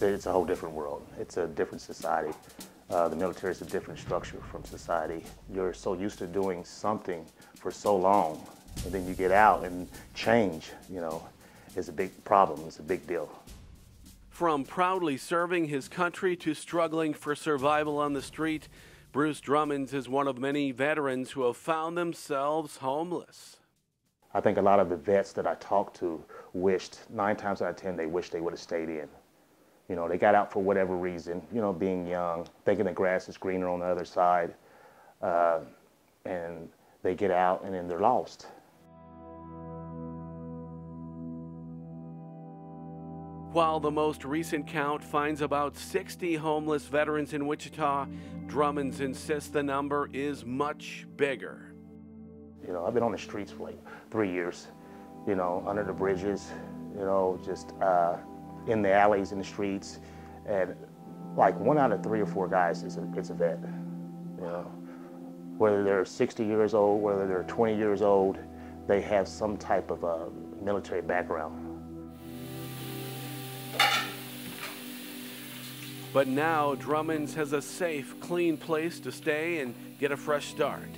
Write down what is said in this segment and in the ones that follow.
it's a, it's a whole different world. It's a different society. Uh, the military is a different structure from society. You're so used to doing something for so long, and then you get out and change, you know, is a big problem. It's a big deal. From proudly serving his country to struggling for survival on the street, Bruce Drummonds is one of many veterans who have found themselves homeless. I think a lot of the vets that I talked to wished, nine times out of ten, they wished they would have stayed in. You know, they got out for whatever reason, you know, being young, thinking the grass is greener on the other side, uh, and they get out and then they're lost. While the most recent count finds about 60 homeless veterans in Wichita, Drummonds insists the number is much bigger. You know, I've been on the streets for like three years, you know, under the bridges, you know, just uh, in the alleys, in the streets, and like one out of three or four guys is a, is a vet, you know. Whether they're 60 years old, whether they're 20 years old, they have some type of a military background. But now Drummond's has a safe, clean place to stay and get a fresh start.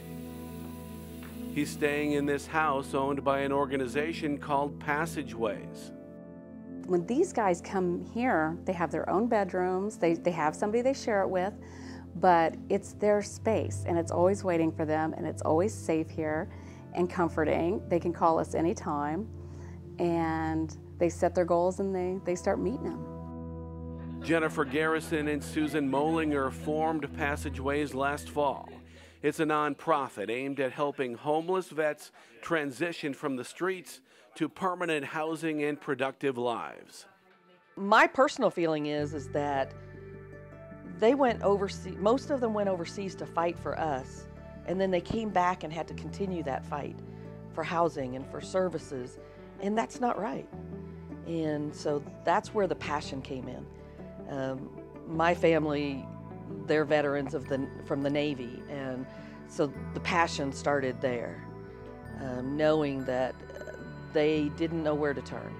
He's staying in this house owned by an organization called Passageways. When these guys come here, they have their own bedrooms, they, they have somebody they share it with, but it's their space and it's always waiting for them and it's always safe here and comforting. They can call us anytime and they set their goals and they, they start meeting them. Jennifer Garrison and Susan Moellinger formed Passageways last fall. It's a nonprofit aimed at helping homeless vets transition from the streets to permanent housing and productive lives. My personal feeling is is that they went overseas most of them went overseas to fight for us and then they came back and had to continue that fight for housing and for services and that's not right. And so that's where the passion came in. Um, my family, they're veterans of the from the Navy, and so the passion started there, um, knowing that they didn't know where to turn.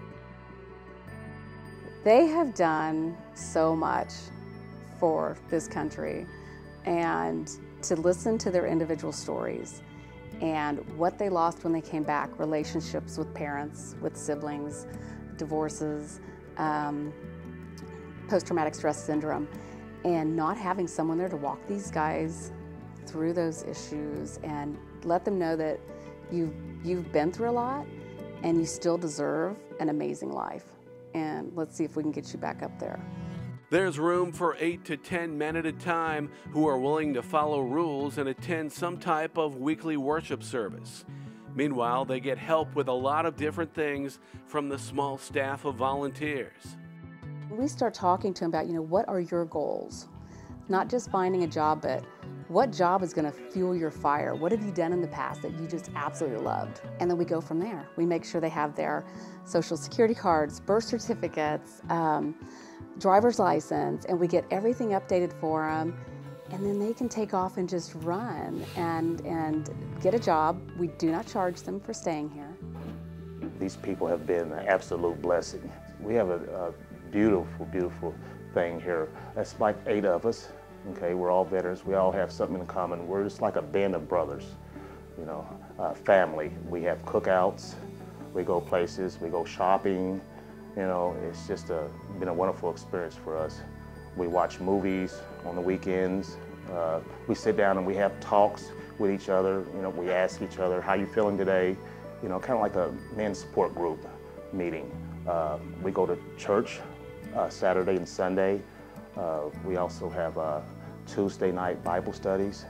They have done so much for this country, and to listen to their individual stories and what they lost when they came back relationships with parents, with siblings, divorces. Um, post-traumatic stress syndrome and not having someone there to walk these guys through those issues and let them know that you've, you've been through a lot and you still deserve an amazing life. And let's see if we can get you back up there. There's room for 8 to 10 men at a time who are willing to follow rules and attend some type of weekly worship service. Meanwhile, they get help with a lot of different things from the small staff of volunteers. We start talking to them about, you know, what are your goals? Not just finding a job, but what job is going to fuel your fire? What have you done in the past that you just absolutely loved? And then we go from there. We make sure they have their social security cards, birth certificates, um, driver's license, and we get everything updated for them. And then they can take off and just run and, and get a job. We do not charge them for staying here. These people have been an absolute blessing. We have a, a beautiful, beautiful thing here. That's like eight of us, okay? We're all veterans. We all have something in common. We're just like a band of brothers, you know, uh, family. We have cookouts. We go places. We go shopping. You know, it's just a, been a wonderful experience for us. We watch movies on the weekends. Uh, we sit down and we have talks with each other. You know, we ask each other, how you feeling today? You know, kind of like a men's support group meeting. Uh, we go to church uh, Saturday and Sunday. Uh, we also have uh, Tuesday night Bible studies.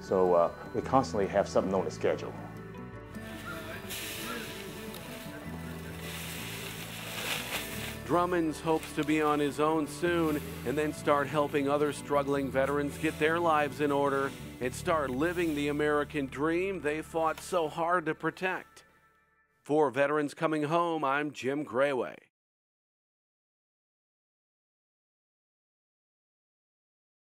So uh, we constantly have something on the schedule. Drummonds hopes to be on his own soon and then start helping other struggling veterans get their lives in order and start living the American dream they fought so hard to protect. For Veterans Coming Home, I'm Jim Grayway.